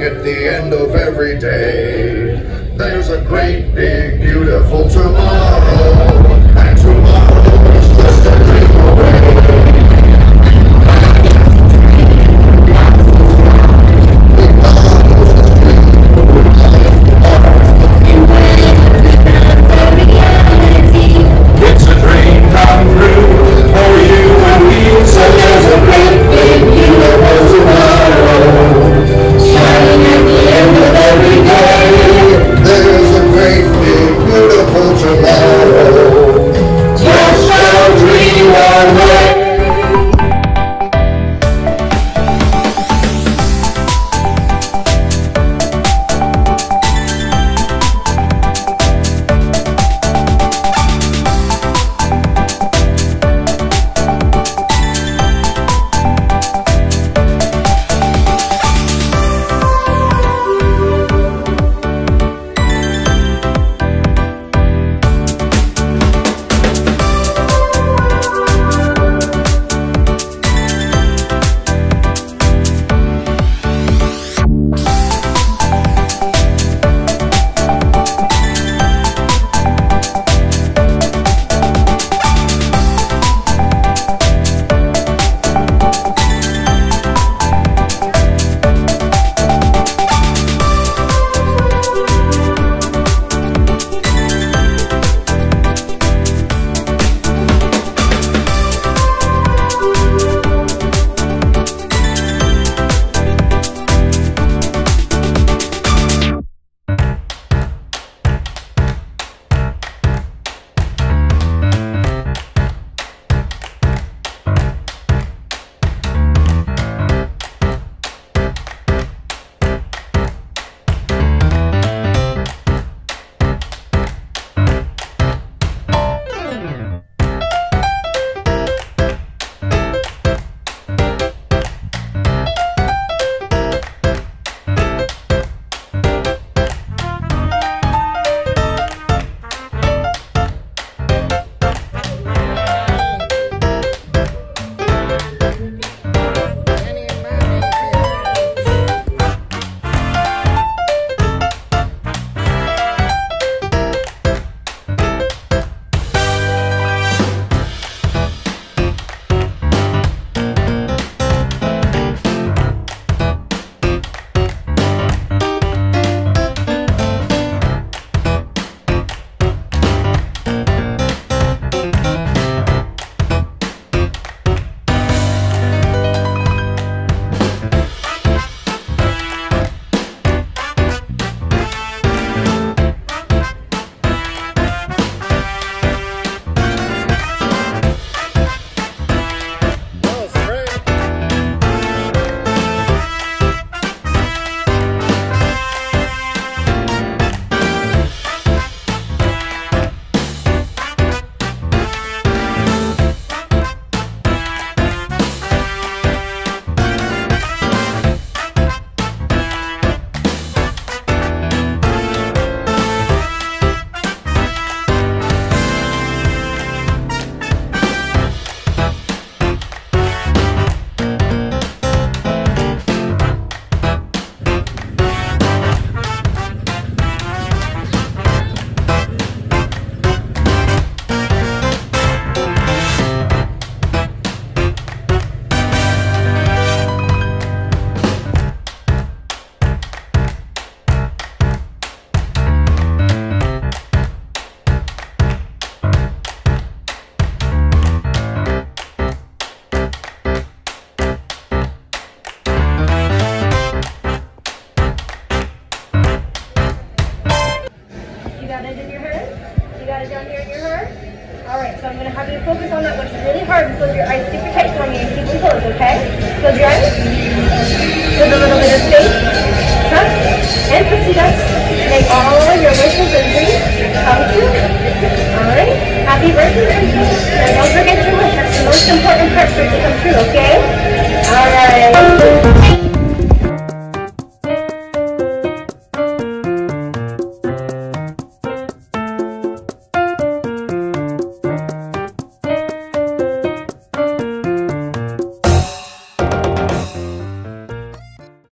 at the end of every day. There's a great big beautiful tomorrow. It's a proof.